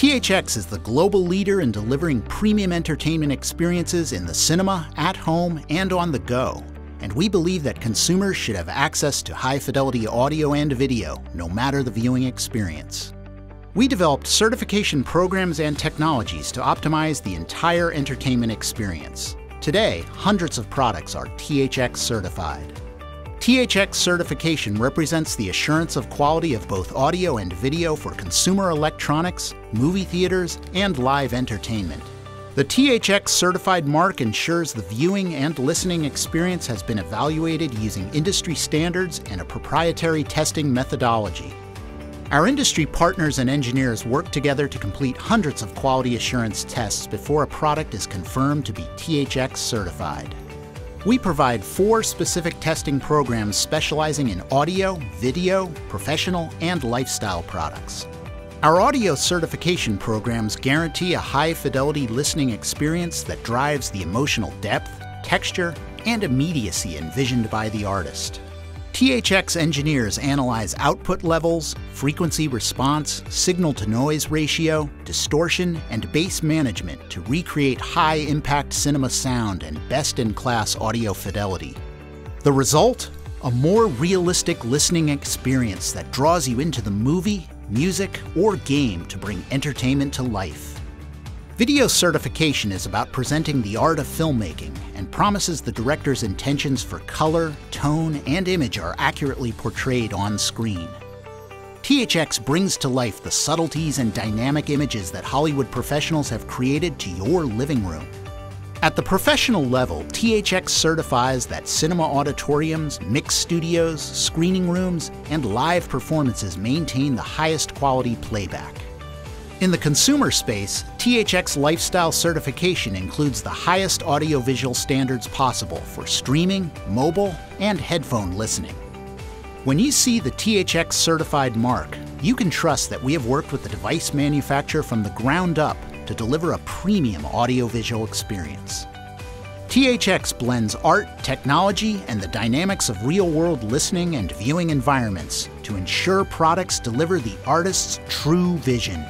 THX is the global leader in delivering premium entertainment experiences in the cinema, at home, and on the go. And we believe that consumers should have access to high fidelity audio and video, no matter the viewing experience. We developed certification programs and technologies to optimize the entire entertainment experience. Today, hundreds of products are THX certified. THX certification represents the assurance of quality of both audio and video for consumer electronics, movie theaters, and live entertainment. The THX certified mark ensures the viewing and listening experience has been evaluated using industry standards and a proprietary testing methodology. Our industry partners and engineers work together to complete hundreds of quality assurance tests before a product is confirmed to be THX certified. We provide four specific testing programs specializing in audio, video, professional, and lifestyle products. Our audio certification programs guarantee a high fidelity listening experience that drives the emotional depth, texture, and immediacy envisioned by the artist. THX engineers analyze output levels, frequency response, signal to noise ratio, distortion, and bass management to recreate high impact cinema sound and best in class audio fidelity. The result? A more realistic listening experience that draws you into the movie, music, or game to bring entertainment to life. Video certification is about presenting the art of filmmaking and promises the director's intentions for color, tone, and image are accurately portrayed on screen. THX brings to life the subtleties and dynamic images that Hollywood professionals have created to your living room. At the professional level, THX certifies that cinema auditoriums, mix studios, screening rooms, and live performances maintain the highest quality playback. In the consumer space, THX Lifestyle certification includes the highest audiovisual standards possible for streaming, mobile, and headphone listening. When you see the THX certified mark, you can trust that we have worked with the device manufacturer from the ground up to deliver a premium audiovisual experience. THX blends art, technology, and the dynamics of real world listening and viewing environments to ensure products deliver the artist's true vision.